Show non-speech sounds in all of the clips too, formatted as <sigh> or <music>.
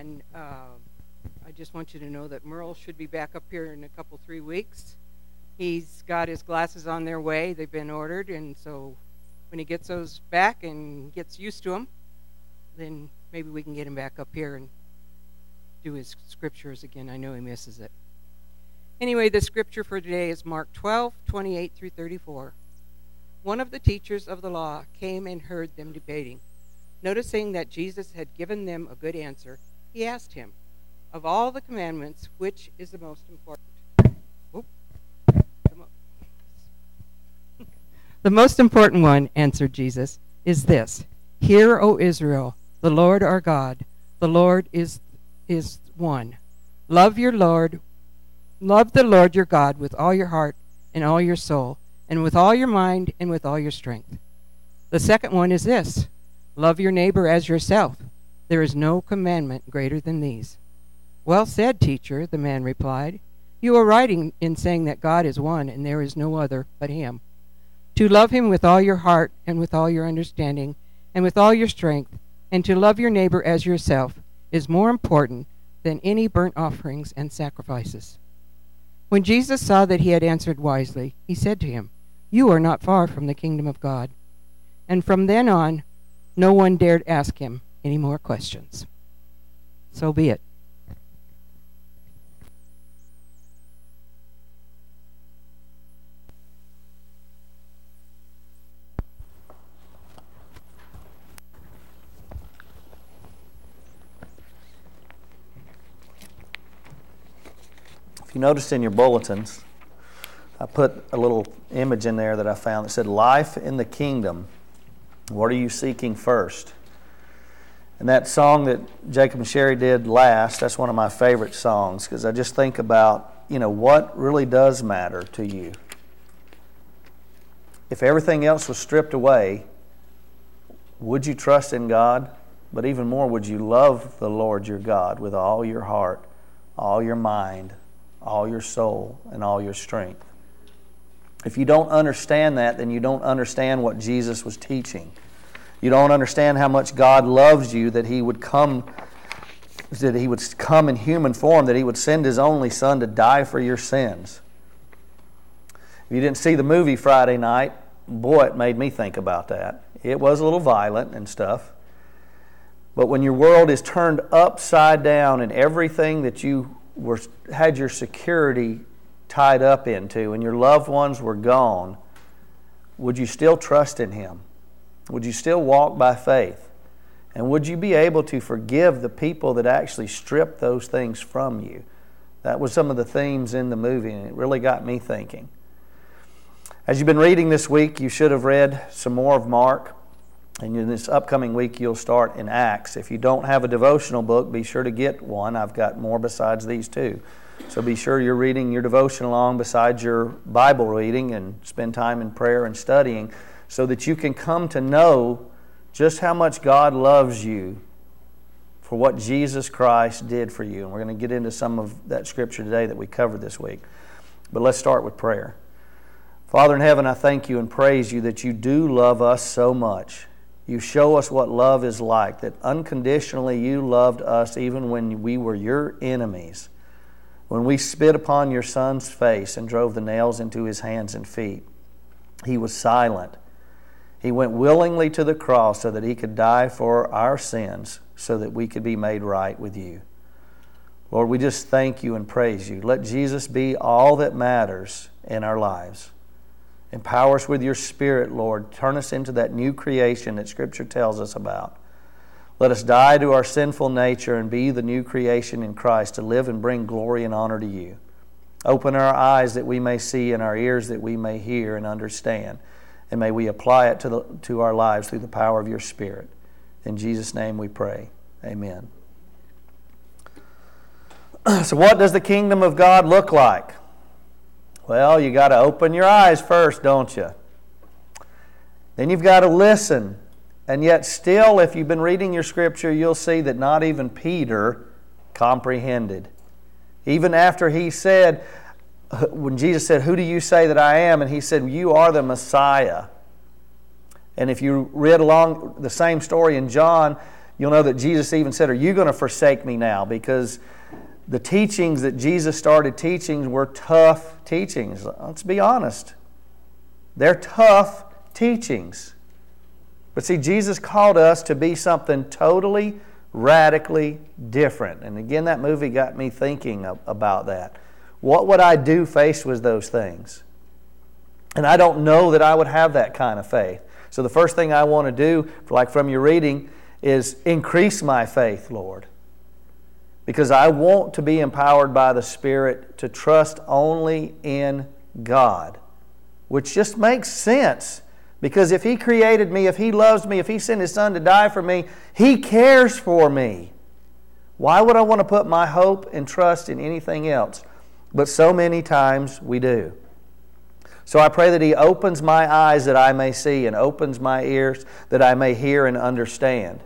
And uh, I just want you to know that Merle should be back up here in a couple, three weeks. He's got his glasses on their way. They've been ordered, and so when he gets those back and gets used to them, then maybe we can get him back up here and do his scriptures again. I know he misses it. Anyway, the scripture for today is Mark 12, 28 through 34. One of the teachers of the law came and heard them debating. Noticing that Jesus had given them a good answer, he asked him, Of all the commandments, which is the most important? <laughs> the most important one, answered Jesus, is this Hear, O Israel, the Lord our God, the Lord is, is one. Love your Lord, love the Lord your God with all your heart and all your soul, and with all your mind and with all your strength. The second one is this Love your neighbor as yourself. There is no commandment greater than these. Well said, teacher, the man replied. You are right in saying that God is one and there is no other but Him. To love Him with all your heart and with all your understanding and with all your strength, and to love your neighbor as yourself is more important than any burnt offerings and sacrifices. When Jesus saw that he had answered wisely, he said to him, You are not far from the kingdom of God. And from then on, no one dared ask him any more questions. So be it. If you noticed in your bulletins, I put a little image in there that I found that said, Life in the Kingdom what are you seeking first? And that song that Jacob and Sherry did last, that's one of my favorite songs because I just think about, you know, what really does matter to you. If everything else was stripped away, would you trust in God? But even more, would you love the Lord your God with all your heart, all your mind, all your soul, and all your strength? If you don't understand that, then you don't understand what Jesus was teaching. You don't understand how much God loves you that He would come that He would come in human form, that He would send His only Son to die for your sins. If you didn't see the movie Friday night, boy, it made me think about that. It was a little violent and stuff. But when your world is turned upside down and everything that you were, had your security tied up into and your loved ones were gone, would you still trust in Him? Would you still walk by faith? And would you be able to forgive the people that actually stripped those things from you? That was some of the themes in the movie, and it really got me thinking. As you've been reading this week, you should have read some more of Mark. And in this upcoming week, you'll start in Acts. If you don't have a devotional book, be sure to get one. I've got more besides these two. So be sure you're reading your devotion along besides your Bible reading and spend time in prayer and studying so that you can come to know just how much God loves you for what Jesus Christ did for you. And we're going to get into some of that scripture today that we covered this week. But let's start with prayer. Father in heaven, I thank you and praise you that you do love us so much. You show us what love is like, that unconditionally you loved us even when we were your enemies when we spit upon your son's face and drove the nails into his hands and feet, he was silent. He went willingly to the cross so that he could die for our sins, so that we could be made right with you. Lord, we just thank you and praise you. Let Jesus be all that matters in our lives. Empower us with your Spirit, Lord. Turn us into that new creation that Scripture tells us about. Let us die to our sinful nature and be the new creation in Christ to live and bring glory and honor to you. Open our eyes that we may see and our ears that we may hear and understand. And may we apply it to, the, to our lives through the power of your Spirit. In Jesus' name we pray. Amen. <clears throat> So, what does the kingdom of God look like? Well, you got to open your eyes first, don't you? Then you've got to listen and yet, still, if you've been reading your scripture, you'll see that not even Peter comprehended. Even after he said, when Jesus said, Who do you say that I am? And he said, You are the Messiah. And if you read along the same story in John, you'll know that Jesus even said, Are you going to forsake me now? Because the teachings that Jesus started teaching were tough teachings. Let's be honest. They're tough teachings. But see, Jesus called us to be something totally, radically different. And again, that movie got me thinking about that. What would I do faced with those things? And I don't know that I would have that kind of faith. So the first thing I want to do, like from your reading, is increase my faith, Lord. Because I want to be empowered by the Spirit to trust only in God, which just makes sense. Because if He created me, if He loves me, if He sent His Son to die for me, He cares for me. Why would I want to put my hope and trust in anything else? But so many times we do. So I pray that He opens my eyes that I may see and opens my ears that I may hear and understand.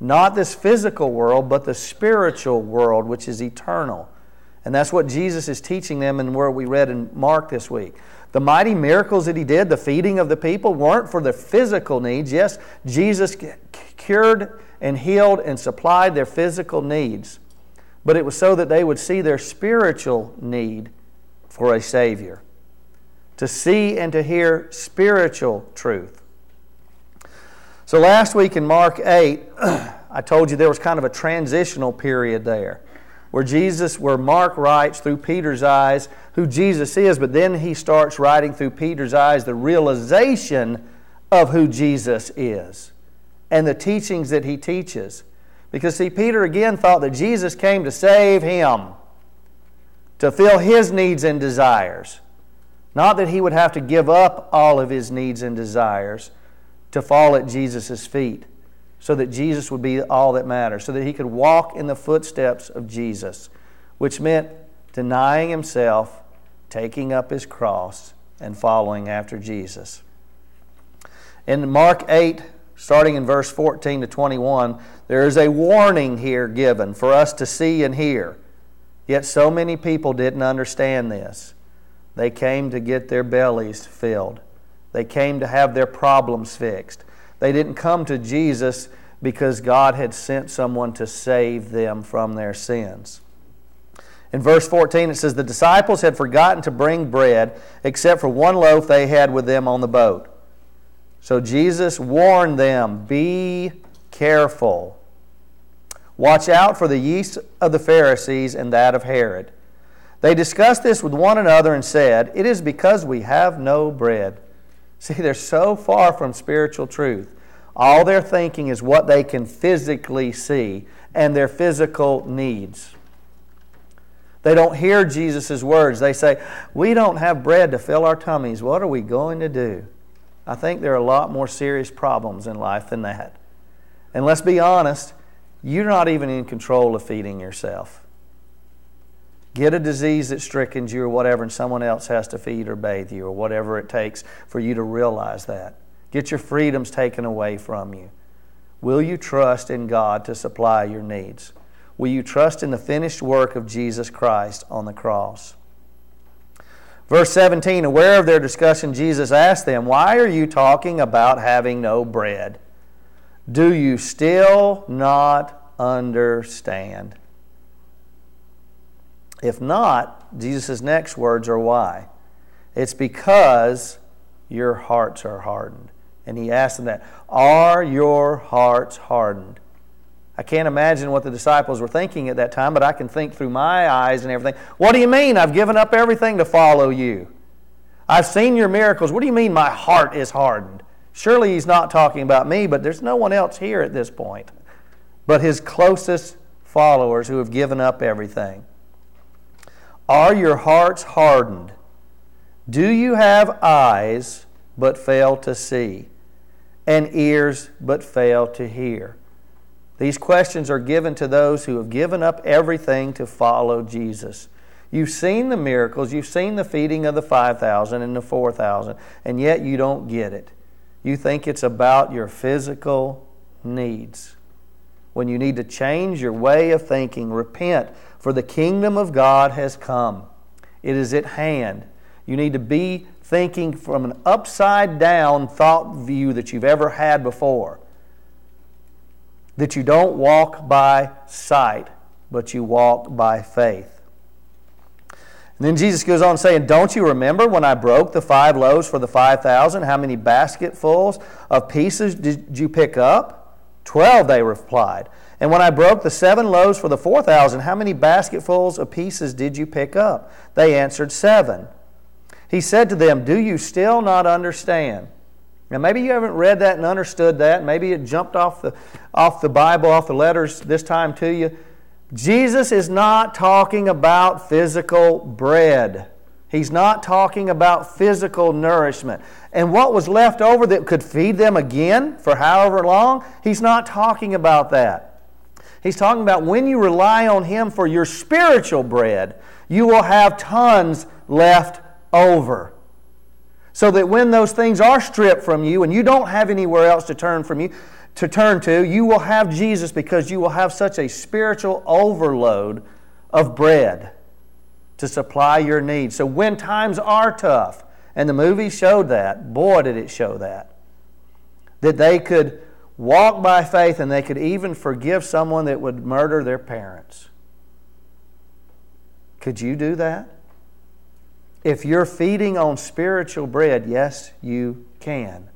Not this physical world, but the spiritual world, which is eternal. And that's what Jesus is teaching them in where we read in Mark this week. The mighty miracles that he did, the feeding of the people, weren't for their physical needs. Yes, Jesus cured and healed and supplied their physical needs, but it was so that they would see their spiritual need for a Savior, to see and to hear spiritual truth. So last week in Mark 8, <clears throat> I told you there was kind of a transitional period there where Jesus, where Mark writes through Peter's eyes who Jesus is, but then he starts writing through Peter's eyes the realization of who Jesus is and the teachings that he teaches. Because, see, Peter again thought that Jesus came to save him, to fill his needs and desires. Not that he would have to give up all of his needs and desires to fall at Jesus' feet so that Jesus would be all that matters, so that he could walk in the footsteps of Jesus, which meant denying himself, taking up his cross, and following after Jesus. In Mark 8, starting in verse 14 to 21, there is a warning here given for us to see and hear. Yet so many people didn't understand this. They came to get their bellies filled. They came to have their problems fixed. They didn't come to Jesus because God had sent someone to save them from their sins. In verse 14, it says, The disciples had forgotten to bring bread except for one loaf they had with them on the boat. So Jesus warned them, Be careful. Watch out for the yeast of the Pharisees and that of Herod. They discussed this with one another and said, It is because we have no bread. See, they're so far from spiritual truth. All they're thinking is what they can physically see and their physical needs. They don't hear Jesus' words. They say, We don't have bread to fill our tummies. What are we going to do? I think there are a lot more serious problems in life than that. And let's be honest, you're not even in control of feeding yourself get a disease that strickens you or whatever, and someone else has to feed or bathe you or whatever it takes for you to realize that. Get your freedoms taken away from you. Will you trust in God to supply your needs? Will you trust in the finished work of Jesus Christ on the cross? Verse 17, aware of their discussion, Jesus asked them, Why are you talking about having no bread? Do you still not understand? If not, Jesus' next words are why. It's because your hearts are hardened. And he asked them that. Are your hearts hardened? I can't imagine what the disciples were thinking at that time, but I can think through my eyes and everything. What do you mean? I've given up everything to follow you. I've seen your miracles. What do you mean my heart is hardened? Surely he's not talking about me, but there's no one else here at this point but his closest followers who have given up everything. Are your hearts hardened? Do you have eyes but fail to see, and ears but fail to hear? These questions are given to those who have given up everything to follow Jesus. You've seen the miracles, you've seen the feeding of the 5,000 and the 4,000, and yet you don't get it. You think it's about your physical needs. When you need to change your way of thinking, repent for the kingdom of God has come. It is at hand. You need to be thinking from an upside down thought view that you've ever had before. That you don't walk by sight, but you walk by faith. And then Jesus goes on saying, Don't you remember when I broke the five loaves for the 5,000? How many basketfuls of pieces did you pick up? Twelve, they replied. And when I broke the seven loaves for the 4,000, how many basketfuls of pieces did you pick up? They answered, Seven. He said to them, Do you still not understand? Now, maybe you haven't read that and understood that. Maybe it jumped off the, off the Bible, off the letters this time to you. Jesus is not talking about physical bread. He's not talking about physical nourishment. And what was left over that could feed them again for however long, he's not talking about that. He's talking about when you rely on Him for your spiritual bread, you will have tons left over. So that when those things are stripped from you and you don't have anywhere else to turn from you, to turn to, you will have Jesus because you will have such a spiritual overload of bread to supply your needs. So when times are tough, and the movie showed that, boy, did it show that, that they could walk by faith and they could even forgive someone that would murder their parents. Could you do that? If you're feeding on spiritual bread, yes, you can.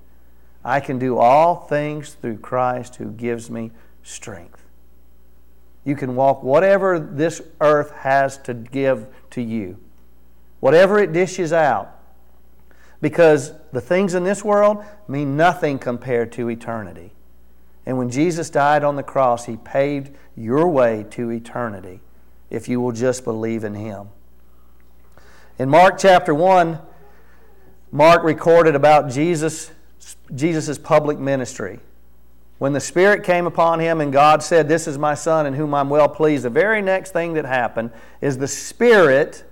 I can do all things through Christ who gives me strength. You can walk whatever this earth has to give to you, whatever it dishes out, because the things in this world mean nothing compared to eternity. And when Jesus died on the cross, He paved your way to eternity if you will just believe in Him. In Mark chapter 1, Mark recorded about Jesus Jesus' public ministry. When the Spirit came upon him and God said, This is my Son in whom I'm well pleased, the very next thing that happened is the Spirit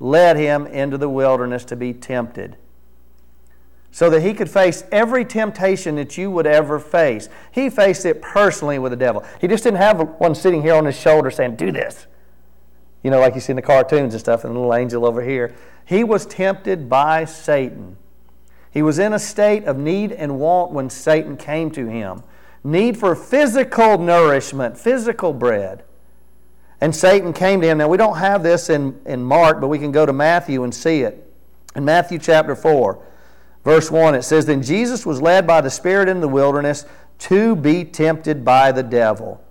led him into the wilderness to be tempted so that he could face every temptation that you would ever face. He faced it personally with the devil. He just didn't have one sitting here on his shoulder saying, Do this. You know, like you see in the cartoons and stuff, and the little angel over here. He was tempted by Satan. He was in a state of need and want when Satan came to him. Need for physical nourishment, physical bread. And Satan came to him. Now, we don't have this in, in Mark, but we can go to Matthew and see it. In Matthew chapter 4, verse 1, it says, Then Jesus was led by the Spirit in the wilderness to be tempted by the devil.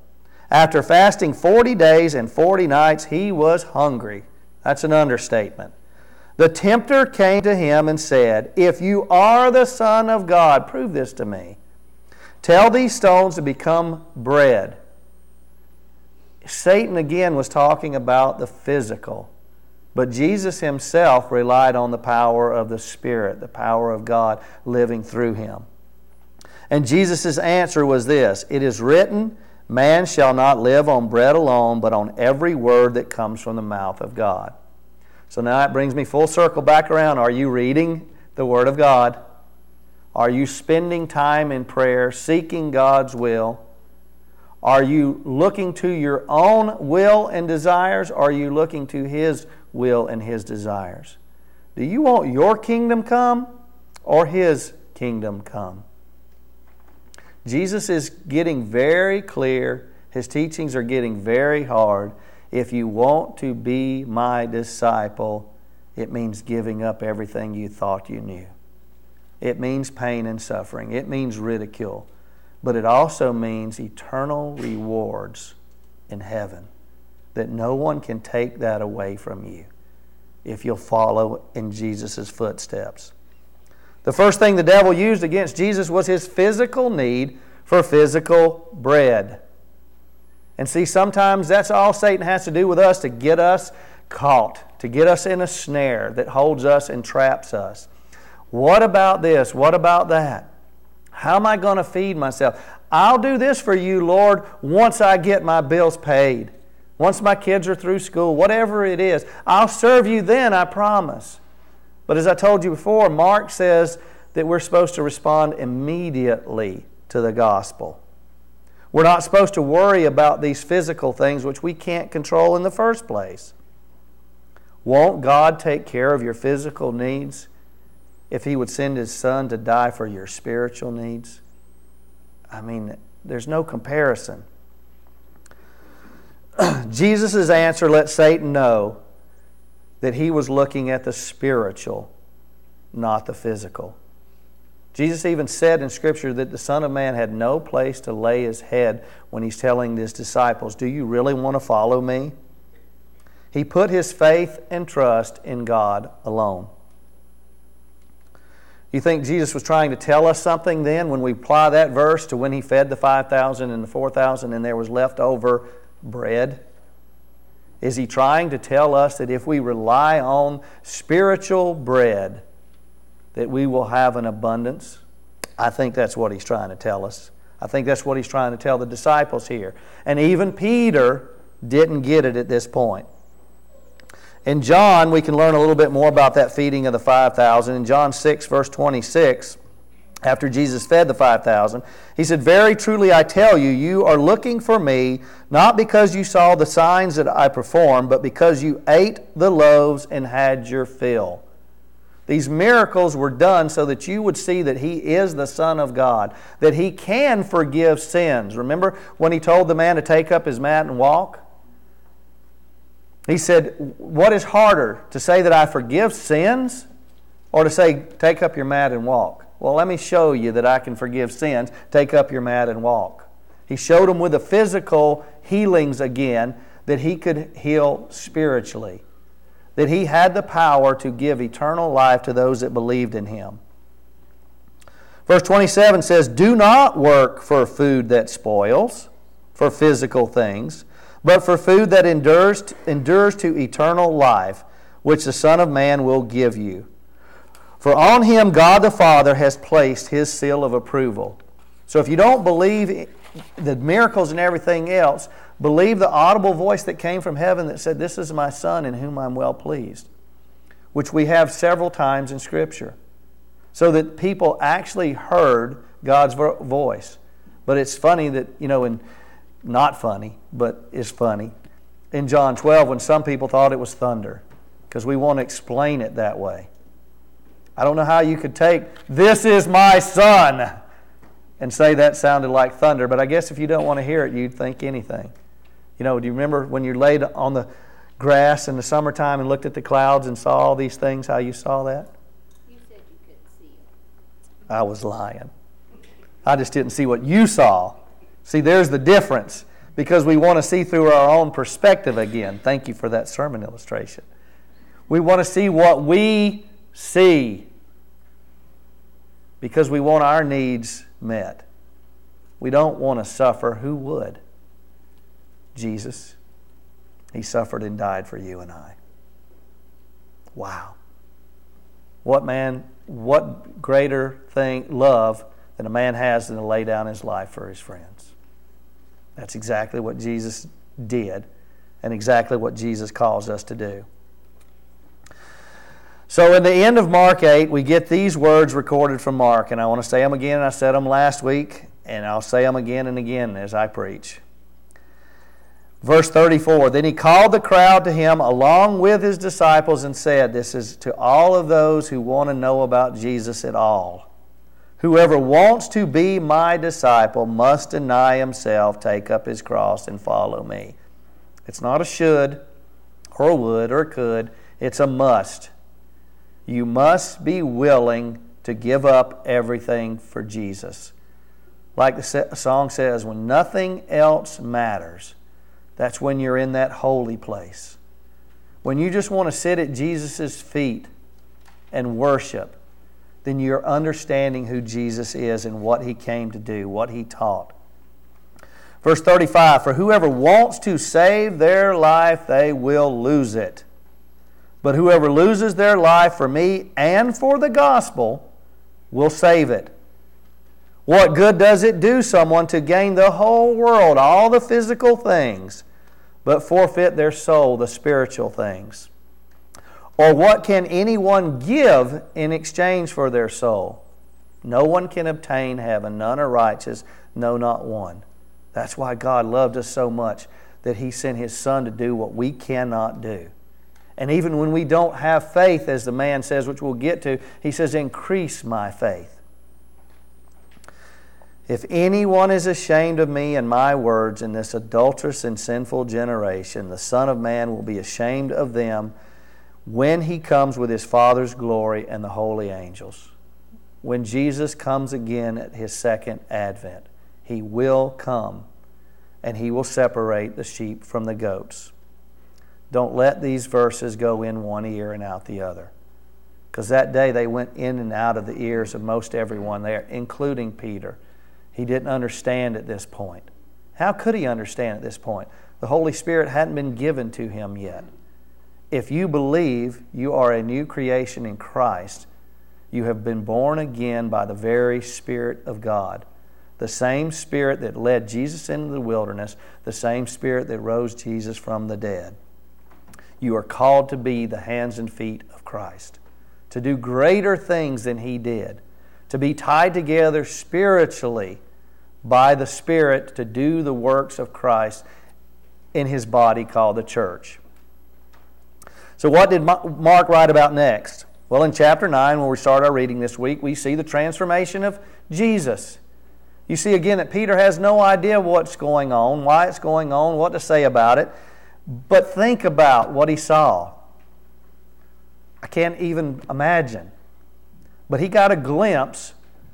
After fasting 40 days and 40 nights, he was hungry. That's an understatement. The tempter came to him and said, If you are the Son of God, prove this to me. Tell these stones to become bread. Satan again was talking about the physical, but Jesus himself relied on the power of the Spirit, the power of God living through him. And Jesus' answer was this It is written, Man shall not live on bread alone, but on every word that comes from the mouth of God. So now it brings me full circle back around. Are you reading the Word of God? Are you spending time in prayer, seeking God's will? Are you looking to your own will and desires? Or are you looking to His will and His desires? Do you want your kingdom come or His kingdom come? Jesus is getting very clear. His teachings are getting very hard. If you want to be my disciple, it means giving up everything you thought you knew. It means pain and suffering. It means ridicule. But it also means eternal rewards in heaven. That no one can take that away from you if you'll follow in Jesus' footsteps. The first thing the devil used against Jesus was his physical need for physical bread. And see, sometimes that's all Satan has to do with us to get us caught, to get us in a snare that holds us and traps us. What about this? What about that? How am I going to feed myself? I'll do this for you, Lord, once I get my bills paid, once my kids are through school, whatever it is. I'll serve you then, I promise. But as I told you before, Mark says that we're supposed to respond immediately to the gospel. We're not supposed to worry about these physical things which we can't control in the first place. Won't God take care of your physical needs if He would send His Son to die for your spiritual needs? I mean, there's no comparison. <clears throat> Jesus' answer let Satan know that he was looking at the spiritual, not the physical. Jesus even said in Scripture that the Son of Man had no place to lay his head when he's telling his disciples, Do you really want to follow me? He put his faith and trust in God alone. You think Jesus was trying to tell us something then when we apply that verse to when he fed the 5,000 and the 4,000 and there was leftover bread? Is he trying to tell us that if we rely on spiritual bread, that we will have an abundance? I think that's what he's trying to tell us. I think that's what he's trying to tell the disciples here. And even Peter didn't get it at this point. In John, we can learn a little bit more about that feeding of the 5,000. In John 6, verse 26, after Jesus fed the 5,000, he said, Very truly I tell you, you are looking for me, not because you saw the signs that I performed, but because you ate the loaves and had your fill. These miracles were done so that you would see that He is the Son of God, that He can forgive sins. Remember when He told the man to take up his mat and walk? He said, What is harder, to say that I forgive sins or to say, Take up your mat and walk? Well, let me show you that I can forgive sins. Take up your mat and walk. He showed them with the physical healings again that he could heal spiritually, that he had the power to give eternal life to those that believed in him. Verse 27 says, Do not work for food that spoils, for physical things, but for food that endures, endures to eternal life, which the Son of Man will give you. For on him God the Father has placed his seal of approval. So if you don't believe the miracles and everything else, believe the audible voice that came from heaven that said, This is my Son in whom I'm well pleased, which we have several times in Scripture. So that people actually heard God's voice. But it's funny that, you know, and not funny, but it's funny. In John 12, when some people thought it was thunder, because we want to explain it that way. I don't know how you could take, this is my son, and say that sounded like thunder, but I guess if you don't want to hear it, you'd think anything. You know, do you remember when you laid on the grass in the summertime and looked at the clouds and saw all these things, how you saw that? You said you couldn't see it. I was lying. I just didn't see what you saw. See, there's the difference because we want to see through our own perspective again. Thank you for that sermon illustration. We want to see what we see because we want our needs met. We don't want to suffer. Who would? Jesus. He suffered and died for you and I. Wow. What man, what greater thing, love, than a man has than to lay down his life for his friends? That's exactly what Jesus did and exactly what Jesus calls us to do. So, in the end of Mark 8, we get these words recorded from Mark, and I want to say them again. I said them last week, and I'll say them again and again as I preach. Verse 34 Then he called the crowd to him along with his disciples and said, This is to all of those who want to know about Jesus at all. Whoever wants to be my disciple must deny himself, take up his cross, and follow me. It's not a should or a would or could, it's a must. You must be willing to give up everything for Jesus. Like the song says, when nothing else matters, that's when you're in that holy place. When you just want to sit at Jesus' feet and worship, then you're understanding who Jesus is and what he came to do, what he taught. Verse 35 For whoever wants to save their life, they will lose it. But whoever loses their life for me and for the gospel will save it. What good does it do someone to gain the whole world, all the physical things, but forfeit their soul, the spiritual things? Or what can anyone give in exchange for their soul? No one can obtain heaven, none are righteous, no, not one. That's why God loved us so much that He sent His Son to do what we cannot do. And even when we don't have faith, as the man says, which we'll get to, he says, increase my faith. If anyone is ashamed of me and my words in this adulterous and sinful generation, the Son of Man will be ashamed of them when he comes with his Father's glory and the holy angels. When Jesus comes again at his second advent, he will come and he will separate the sheep from the goats. Don't let these verses go in one ear and out the other. Because that day they went in and out of the ears of most everyone there, including Peter. He didn't understand at this point. How could he understand at this point? The Holy Spirit hadn't been given to him yet. If you believe you are a new creation in Christ, you have been born again by the very Spirit of God. The same Spirit that led Jesus into the wilderness, the same Spirit that rose Jesus from the dead. You are called to be the hands and feet of Christ, to do greater things than He did, to be tied together spiritually by the Spirit to do the works of Christ in his body called the church. So, what did Mark write about next? Well, in chapter 9, when we start our reading this week, we see the transformation of Jesus. You see again that Peter has no idea what's going on, why it's going on, what to say about it. But think about what he saw. I can't even imagine. But he got a glimpse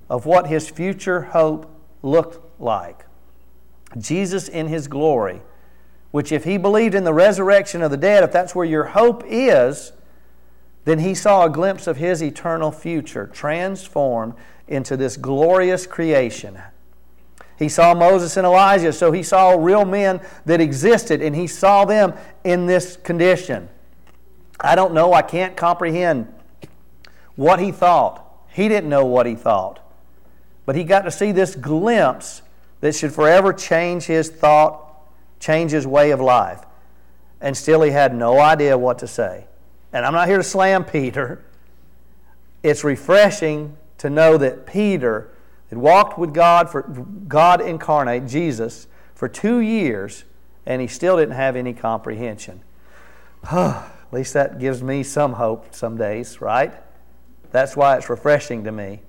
of what his future hope looked like. Jesus in his glory, which, if he believed in the resurrection of the dead, if that's where your hope is, then he saw a glimpse of his eternal future transformed into this glorious creation. He saw Moses and Elijah, so he saw real men that existed, and he saw them in this condition. I don't know, I can't comprehend what he thought. He didn't know what he thought. But he got to see this glimpse that should forever change his thought, change his way of life. And still he had no idea what to say. And I'm not here to slam Peter. It's refreshing to know that Peter had walked with God for God incarnate, Jesus, for two years, and he still didn't have any comprehension. <sighs> At least that gives me some hope some days, right? That's why it's refreshing to me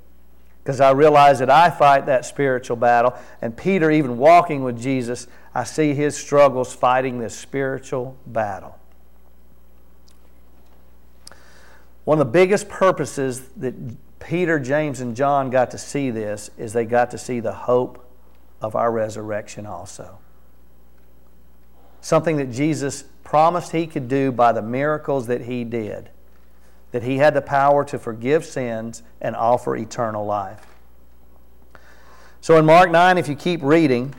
because I realize that I fight that spiritual battle. And Peter, even walking with Jesus, I see his struggles fighting this spiritual battle. One of the biggest purposes that Peter, James, and John got to see this is they got to see the hope of our resurrection also. Something that Jesus promised he could do by the miracles that he did that he had the power to forgive sins and offer eternal life. So in Mark 9, if you keep reading,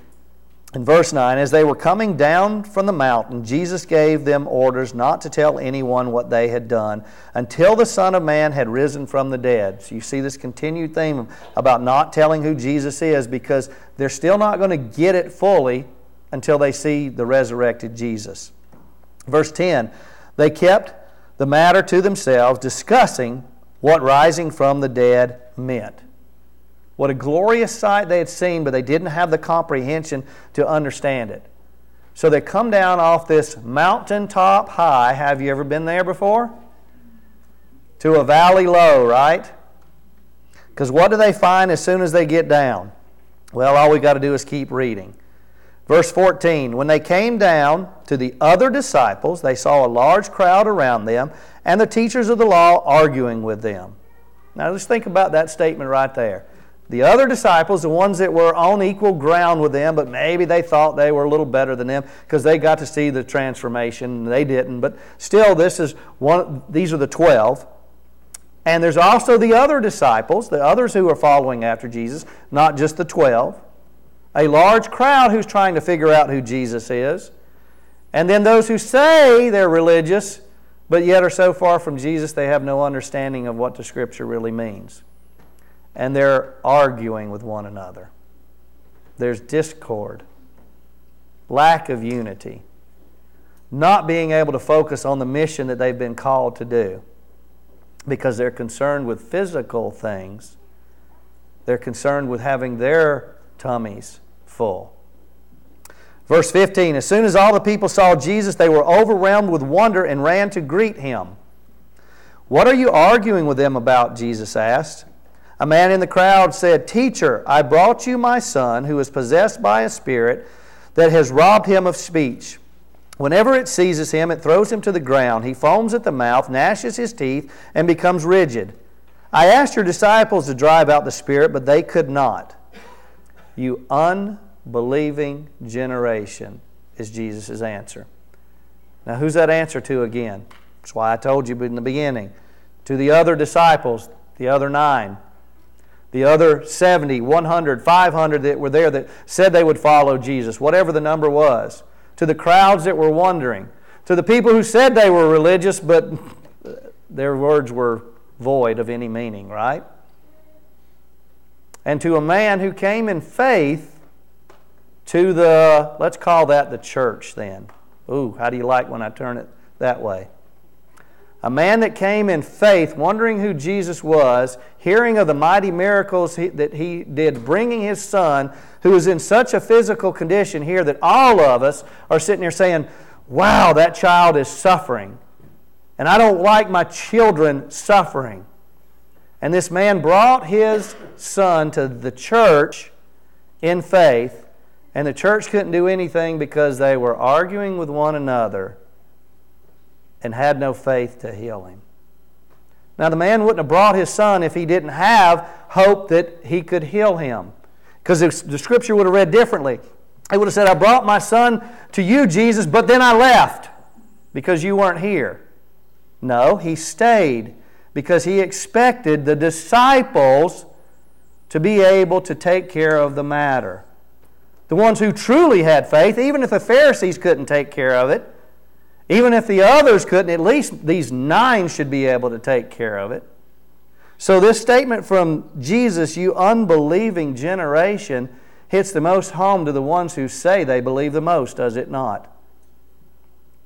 in verse 9, as they were coming down from the mountain, Jesus gave them orders not to tell anyone what they had done until the Son of Man had risen from the dead. So you see this continued theme about not telling who Jesus is because they're still not going to get it fully until they see the resurrected Jesus. Verse 10 They kept the matter to themselves, discussing what rising from the dead meant. What a glorious sight they had seen, but they didn't have the comprehension to understand it. So they come down off this mountaintop high. Have you ever been there before? To a valley low, right? Because what do they find as soon as they get down? Well, all we got to do is keep reading. Verse 14 When they came down to the other disciples, they saw a large crowd around them and the teachers of the law arguing with them. Now, just think about that statement right there. The other disciples, the ones that were on equal ground with them, but maybe they thought they were a little better than them because they got to see the transformation. They didn't. But still, this is one, these are the 12. And there's also the other disciples, the others who are following after Jesus, not just the 12 a large crowd who's trying to figure out who Jesus is, and then those who say they're religious, but yet are so far from Jesus they have no understanding of what the Scripture really means. And they're arguing with one another. There's discord, lack of unity, not being able to focus on the mission that they've been called to do because they're concerned with physical things. They're concerned with having their tummies full. Verse 15 As soon as all the people saw Jesus, they were overwhelmed with wonder and ran to greet him. What are you arguing with them about? Jesus asked. A man in the crowd said, Teacher, I brought you my son who is possessed by a spirit that has robbed him of speech. Whenever it seizes him, it throws him to the ground. He foams at the mouth, gnashes his teeth, and becomes rigid. I asked your disciples to drive out the spirit, but they could not. You unbelieving generation, is Jesus' answer. Now, who's that answer to again? That's why I told you in the beginning. To the other disciples, the other nine, the other 70, 100, 500 that were there that said they would follow Jesus, whatever the number was to the crowds that were wondering, to the people who said they were religious, but <laughs> their words were void of any meaning, right? And to a man who came in faith to the, let's call that the church then. Ooh, how do you like when I turn it that way? A man that came in faith, wondering who Jesus was, hearing of the mighty miracles he, that he did, bringing his son, who was in such a physical condition here that all of us are sitting here saying, Wow, that child is suffering. And I don't like my children suffering. And this man brought his son to the church in faith, and the church couldn't do anything because they were arguing with one another and had no faith to heal him. Now, the man wouldn't have brought his son if he didn't have hope that he could heal him. Because the scripture would have read differently. It would have said, I brought my son to you, Jesus, but then I left because you weren't here. No, he stayed because he expected the disciples to be able to take care of the matter. The ones who truly had faith, even if the Pharisees couldn't take care of it, even if the others couldn't, at least these nine should be able to take care of it. So, this statement from Jesus, you unbelieving generation, hits the most home to the ones who say they believe the most, does it not?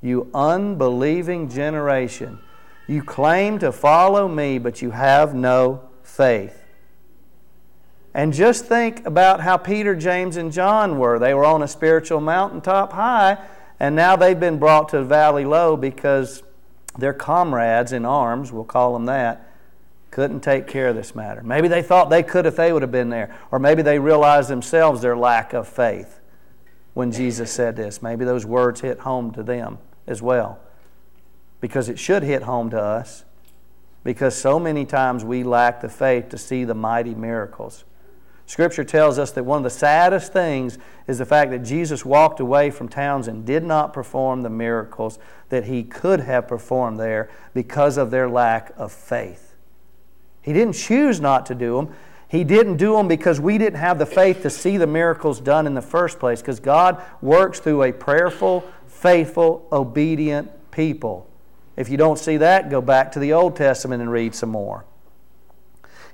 You unbelieving generation. You claim to follow me, but you have no faith. And just think about how Peter, James, and John were. They were on a spiritual mountaintop high, and now they've been brought to valley low because their comrades in arms, we'll call them that, couldn't take care of this matter. Maybe they thought they could if they would have been there. Or maybe they realized themselves their lack of faith when Jesus said this. Maybe those words hit home to them as well. Because it should hit home to us. Because so many times we lack the faith to see the mighty miracles. Scripture tells us that one of the saddest things is the fact that Jesus walked away from towns and did not perform the miracles that he could have performed there because of their lack of faith. He didn't choose not to do them. He didn't do them because we didn't have the faith to see the miracles done in the first place, because God works through a prayerful, faithful, obedient people. If you don't see that, go back to the Old Testament and read some more.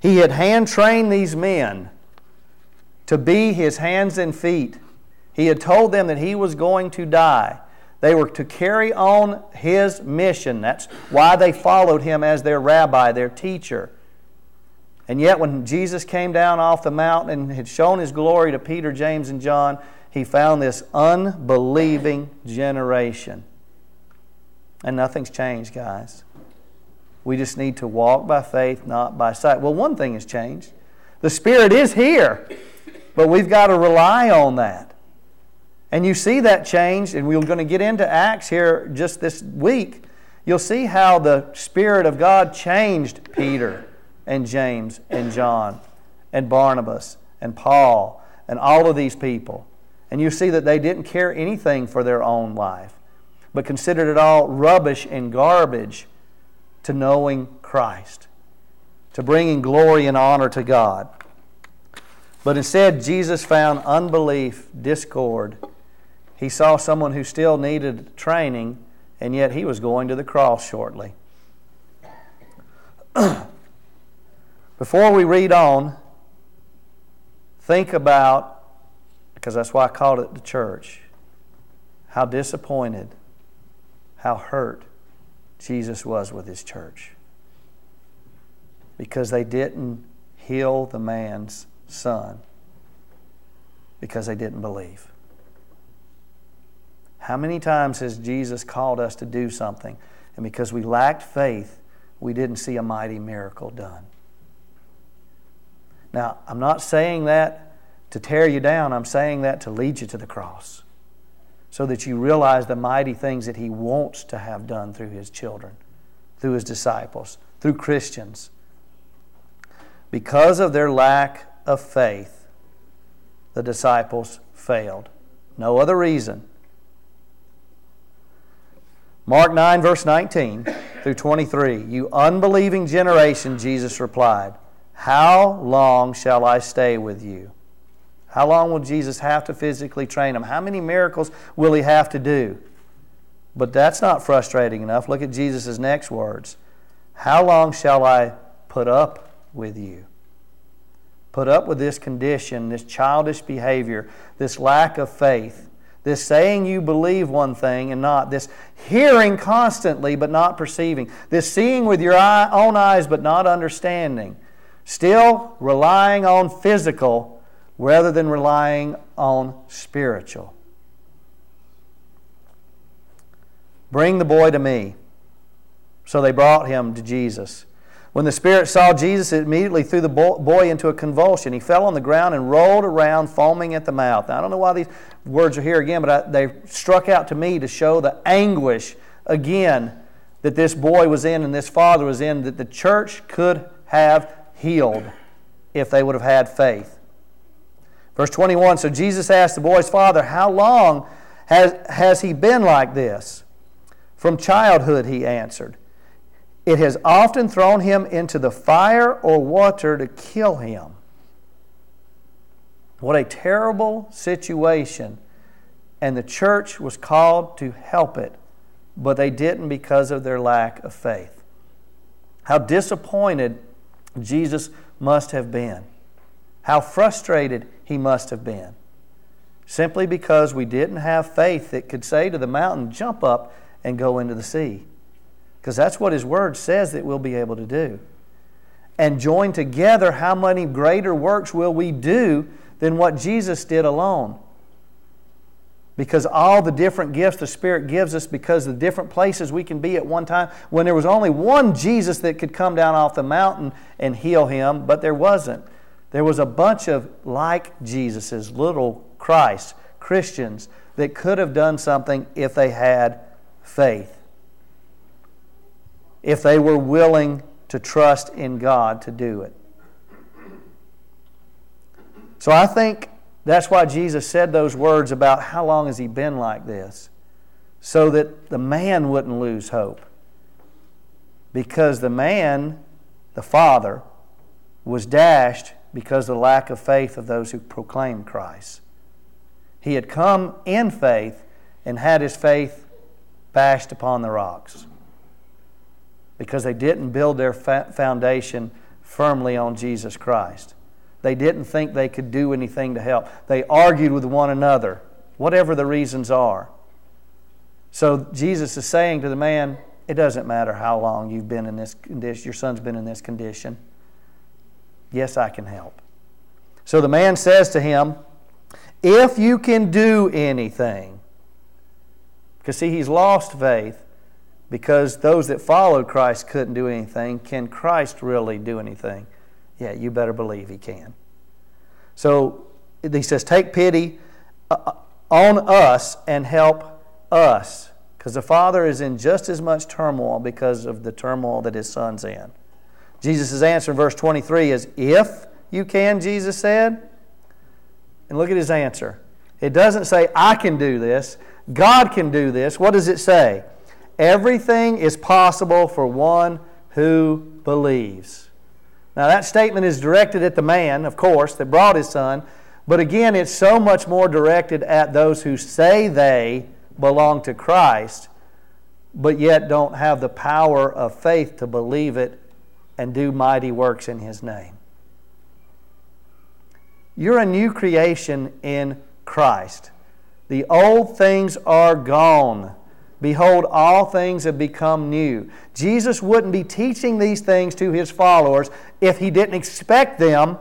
He had hand trained these men to be his hands and feet. He had told them that he was going to die. They were to carry on his mission. That's why they followed him as their rabbi, their teacher. And yet, when Jesus came down off the mountain and had shown his glory to Peter, James, and John, he found this unbelieving generation. And nothing's changed, guys. We just need to walk by faith, not by sight. Well, one thing has changed the Spirit is here. But we've got to rely on that. And you see that change, and we're going to get into Acts here just this week. You'll see how the Spirit of God changed Peter and James and John and Barnabas and Paul and all of these people. And you see that they didn't care anything for their own life, but considered it all rubbish and garbage to knowing Christ, to bringing glory and honor to God. But instead, Jesus found unbelief, discord. He saw someone who still needed training, and yet he was going to the cross shortly. <clears throat> Before we read on, think about, because that's why I called it the church, how disappointed, how hurt Jesus was with his church. Because they didn't heal the man's son because they didn't believe. How many times has Jesus called us to do something, and because we lacked faith, we didn't see a mighty miracle done? Now, I'm not saying that to tear you down, I'm saying that to lead you to the cross so that you realize the mighty things that He wants to have done through His children, through His disciples, through Christians. Because of their lack of faith, the disciples failed. No other reason. Mark 9, verse 19 through 23. You unbelieving generation, Jesus replied, How long shall I stay with you? How long will Jesus have to physically train them? How many miracles will he have to do? But that's not frustrating enough. Look at Jesus' next words How long shall I put up with you? Put up with this condition, this childish behavior, this lack of faith, this saying you believe one thing and not, this hearing constantly but not perceiving, this seeing with your own eyes but not understanding, still relying on physical rather than relying on spiritual. Bring the boy to me. So they brought him to Jesus. When the Spirit saw Jesus, it immediately threw the boy into a convulsion. He fell on the ground and rolled around, foaming at the mouth. Now, I don't know why these words are here again, but I, they struck out to me to show the anguish again that this boy was in and this father was in, that the church could have healed if they would have had faith. Verse 21 So Jesus asked the boy's father, How long has, has he been like this? From childhood, he answered. It has often thrown him into the fire or water to kill him. What a terrible situation. And the church was called to help it, but they didn't because of their lack of faith. How disappointed Jesus must have been. How frustrated he must have been. Simply because we didn't have faith that could say to the mountain, jump up and go into the sea. Because that's what his word says that we'll be able to do. And join together, how many greater works will we do than what Jesus did alone? Because all the different gifts the Spirit gives us, because the different places we can be at one time, when there was only one Jesus that could come down off the mountain and heal him, but there wasn't. There was a bunch of like Jesus's, little Christ, Christians, that could have done something if they had faith. If they were willing to trust in God to do it. So I think that's why Jesus said those words about how long has he been like this? So that the man wouldn't lose hope. Because the man, the father, was dashed because of the lack of faith of those who proclaimed Christ. He had come in faith and had his faith bashed upon the rocks because they didn't build their foundation firmly on Jesus Christ. They didn't think they could do anything to help. They argued with one another, whatever the reasons are. So Jesus is saying to the man, it doesn't matter how long you've been in this condition, your son's been in this condition. Yes, I can help. So the man says to him, If you can do anything, because see, he's lost faith because those that followed Christ couldn't do anything. Can Christ really do anything? Yeah, you better believe he can. So he says, Take pity uh, on us and help us. Because the Father is in just as much turmoil because of the turmoil that his son's in. Jesus' answer in verse 23 is, If you can, Jesus said. And look at his answer. It doesn't say, I can do this. God can do this. What does it say? Everything is possible for one who believes. Now, that statement is directed at the man, of course, that brought his son. But again, it's so much more directed at those who say they belong to Christ, but yet don't have the power of faith to believe it and do mighty works in His name. You're a new creation in Christ. The old things are gone. Behold, all things have become new. Jesus wouldn't be teaching these things to his followers if he didn't expect them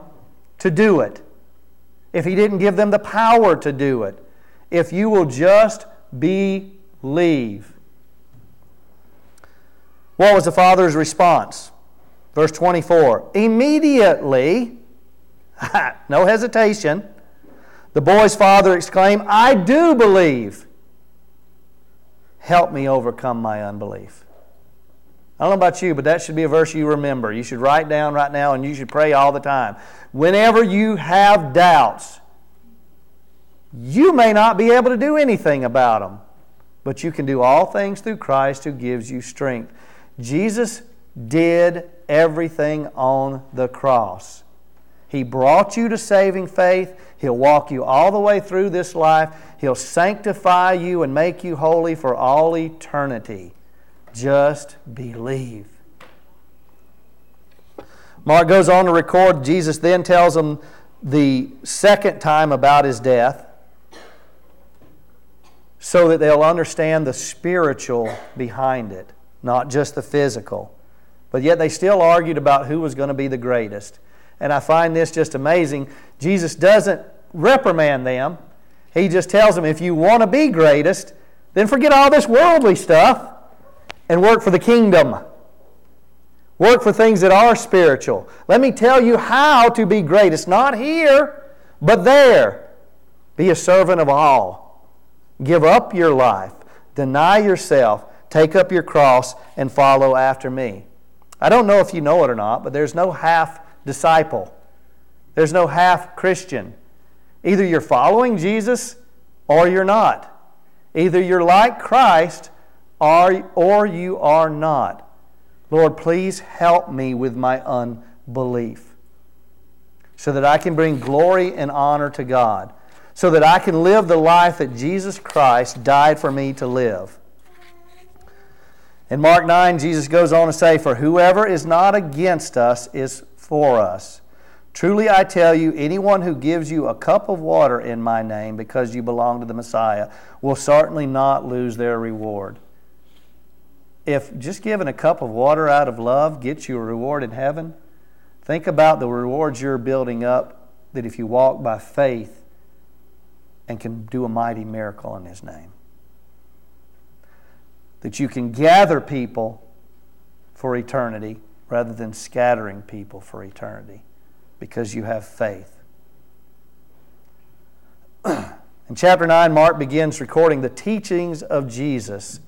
to do it, if he didn't give them the power to do it. If you will just believe. What was the Father's response? Verse 24 Immediately, <laughs> no hesitation. The boy's father exclaimed, I do believe. Help me overcome my unbelief. I don't know about you, but that should be a verse you remember. You should write down right now and you should pray all the time. Whenever you have doubts, you may not be able to do anything about them, but you can do all things through Christ who gives you strength. Jesus did everything on the cross. He brought you to saving faith. He'll walk you all the way through this life. He'll sanctify you and make you holy for all eternity. Just believe. Mark goes on to record, Jesus then tells them the second time about his death so that they'll understand the spiritual behind it, not just the physical. But yet they still argued about who was going to be the greatest. And I find this just amazing. Jesus doesn't reprimand them, He just tells them if you want to be greatest, then forget all this worldly stuff and work for the kingdom. Work for things that are spiritual. Let me tell you how to be greatest. Not here, but there. Be a servant of all. Give up your life. Deny yourself. Take up your cross and follow after me. I don't know if you know it or not, but there's no half disciple. There's no half Christian. Either you're following Jesus or you're not. Either you're like Christ or, or you are not. Lord, please help me with my unbelief so that I can bring glory and honor to God, so that I can live the life that Jesus Christ died for me to live. In Mark 9, Jesus goes on to say, For whoever is not against us is for us. Truly I tell you, anyone who gives you a cup of water in my name because you belong to the Messiah will certainly not lose their reward if just giving a cup of water out of love gets you a reward in heaven, think about the rewards you're building up that if you walk by faith and can do a mighty miracle in His name. That you can gather people for eternity rather than scattering people for eternity because you have faith. <clears throat> in chapter 9, Mark begins recording the teachings of Jesus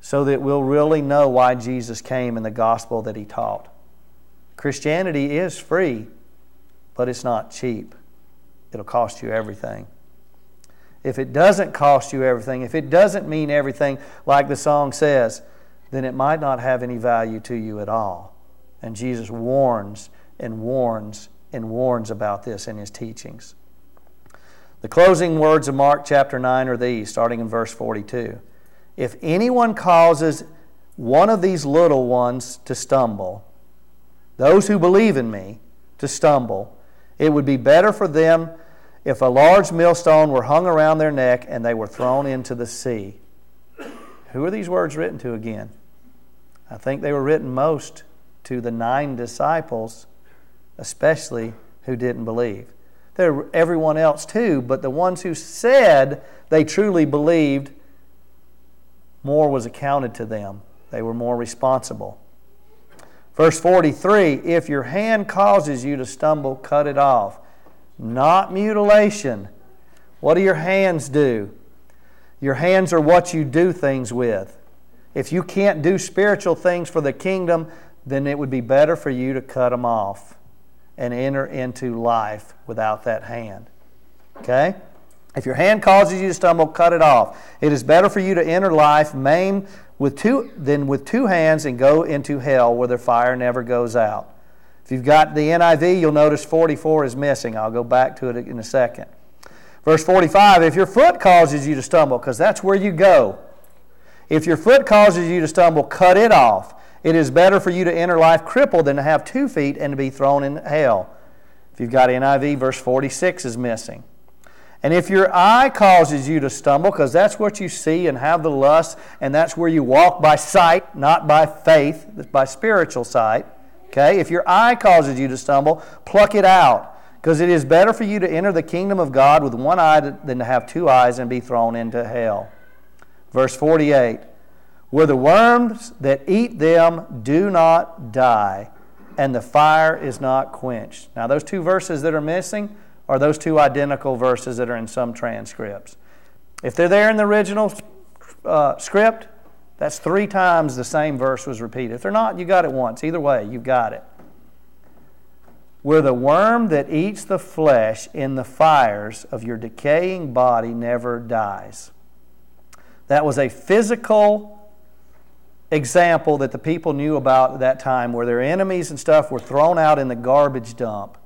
so that we'll really know why Jesus came and the gospel that he taught. Christianity is free, but it's not cheap. It'll cost you everything. If it doesn't cost you everything, if it doesn't mean everything like the song says, then it might not have any value to you at all. And Jesus warns and warns and warns about this in his teachings. The closing words of Mark chapter 9 are these, starting in verse 42. If anyone causes one of these little ones to stumble, those who believe in me to stumble, it would be better for them if a large millstone were hung around their neck and they were thrown into the sea. Who are these words written to again? I think they were written most to the nine disciples, especially who didn't believe. There everyone else too, but the ones who said they truly believed more was accounted to them. They were more responsible. Verse 43 If your hand causes you to stumble, cut it off. Not mutilation. What do your hands do? Your hands are what you do things with. If you can't do spiritual things for the kingdom, then it would be better for you to cut them off and enter into life without that hand. Okay? If your hand causes you to stumble, cut it off. It is better for you to enter life maimed with two, than with two hands and go into hell where the fire never goes out. If you've got the NIV, you'll notice 44 is missing. I'll go back to it in a second. Verse 45 If your foot causes you to stumble, because that's where you go, if your foot causes you to stumble, cut it off. It is better for you to enter life crippled than to have two feet and to be thrown in hell. If you've got NIV, verse 46 is missing. And if your eye causes you to stumble, because that's what you see and have the lust, and that's where you walk by sight, not by faith, by spiritual sight. Okay? If your eye causes you to stumble, pluck it out. Because it is better for you to enter the kingdom of God with one eye than to have two eyes and be thrown into hell. Verse 48 Where the worms that eat them do not die, and the fire is not quenched. Now, those two verses that are missing are those two identical verses that are in some transcripts. If they're there in the original uh, script, that's three times the same verse was repeated. If they're not, you got it once. Either way, you've got it. Where the worm that eats the flesh in the fires of your decaying body never dies. That was a physical example that the people knew about at that time where their enemies and stuff were thrown out in the garbage dump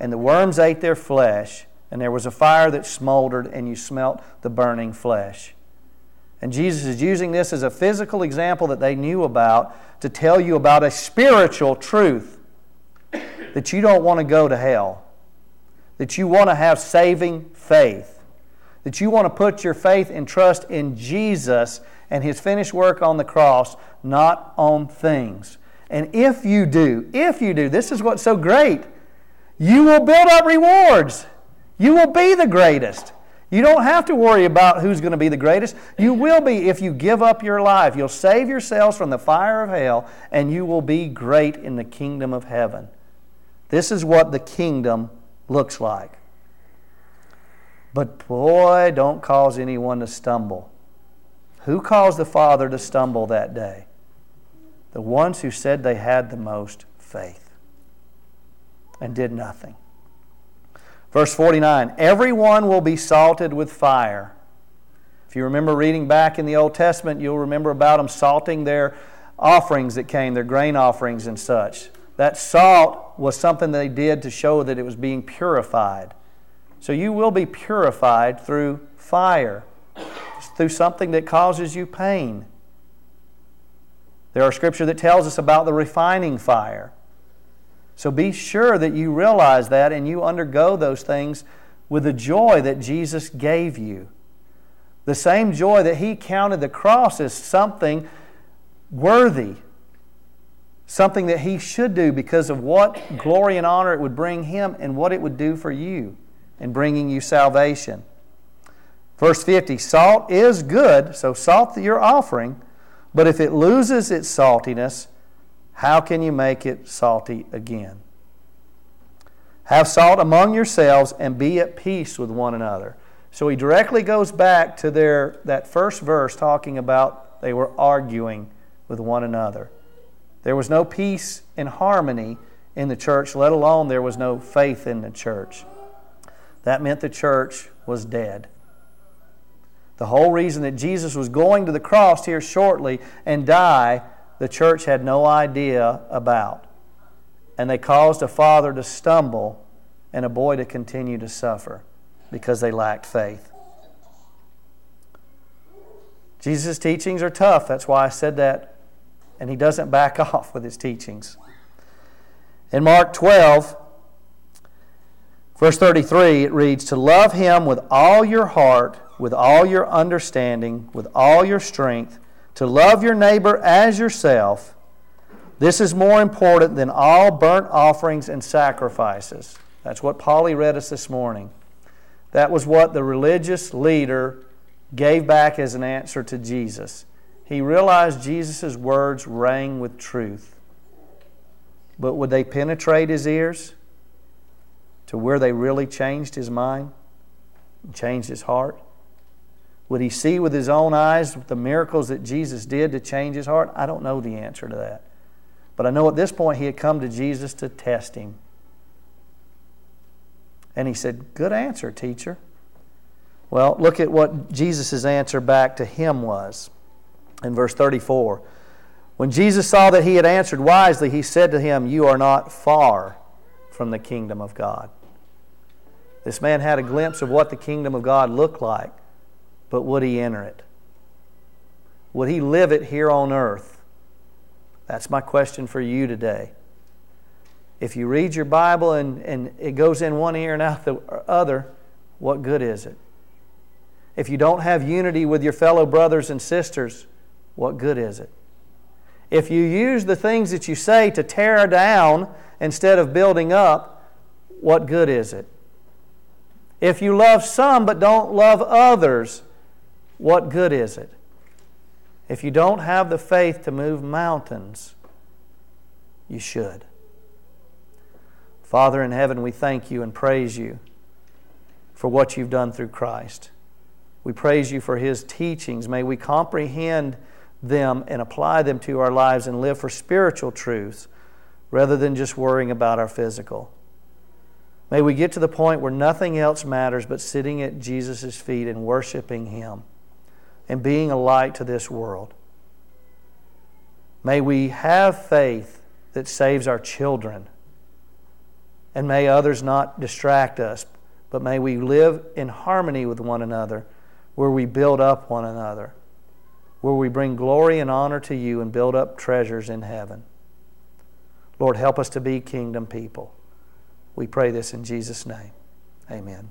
and the worms ate their flesh and there was a fire that smoldered and you smelt the burning flesh. And Jesus is using this as a physical example that they knew about to tell you about a spiritual truth that you don't want to go to hell, that you want to have saving faith, that you want to put your faith and trust in Jesus and his finished work on the cross, not on things. And if you do, if you do, this is what's so great. You will build up rewards. You will be the greatest. You don't have to worry about who's going to be the greatest. You will be if you give up your life. You'll save yourselves from the fire of hell, and you will be great in the kingdom of heaven. This is what the kingdom looks like. But boy, don't cause anyone to stumble. Who caused the Father to stumble that day? The ones who said they had the most faith and did nothing. Verse 49 Everyone will be salted with fire. If you remember reading back in the Old Testament, you'll remember about them salting their offerings that came, their grain offerings and such. That salt was something they did to show that it was being purified. So you will be purified through fire through something that causes you pain. There are scripture that tells us about the refining fire. So be sure that you realize that and you undergo those things with the joy that Jesus gave you. The same joy that He counted the cross as something worthy, something that He should do because of what glory and honor it would bring Him and what it would do for you in bringing you salvation. Verse 50 Salt is good, so salt your offering, but if it loses its saltiness, how can you make it salty again? Have salt among yourselves and be at peace with one another. So he directly goes back to their that first verse talking about they were arguing with one another. There was no peace and harmony in the church, let alone there was no faith in the church. That meant the church was dead. The whole reason that Jesus was going to the cross here shortly and die, the church had no idea about. And they caused a father to stumble and a boy to continue to suffer because they lacked faith. Jesus' teachings are tough. That's why I said that. And he doesn't back <laughs> off with his teachings. In Mark 12, verse 33, it reads To love him with all your heart with all your understanding, with all your strength, to love your neighbor as yourself. This is more important than all burnt offerings and sacrifices. That's what Polly read us this morning. That was what the religious leader gave back as an answer to Jesus. He realized Jesus' words rang with truth. But would they penetrate his ears to where they really changed his mind, changed his heart? Would he see with his own eyes the miracles that Jesus did to change his heart? I don't know the answer to that. But I know at this point he had come to Jesus to test him. And he said, Good answer, teacher. Well, look at what Jesus' answer back to him was in verse 34. When Jesus saw that he had answered wisely, he said to him, You are not far from the kingdom of God. This man had a glimpse of what the kingdom of God looked like but would he enter it? Would he live it here on earth? That's my question for you today. If you read your Bible and, and it goes in one ear and out the other, what good is it? If you don't have unity with your fellow brothers and sisters, what good is it? If you use the things that you say to tear down instead of building up, what good is it? If you love some but don't love others, what good is it? If you don't have the faith to move mountains, you should. Father in heaven, we thank you and praise you for what you've done through Christ. We praise you for his teachings. May we comprehend them and apply them to our lives and live for spiritual truths rather than just worrying about our physical. May we get to the point where nothing else matters but sitting at Jesus' feet and worshiping him and being a light to this world. May we have faith that saves our children. And may others not distract us, but may we live in harmony with one another, where we build up one another, where we bring glory and honor to you and build up treasures in heaven. Lord, help us to be kingdom people. We pray this in Jesus' name. Amen.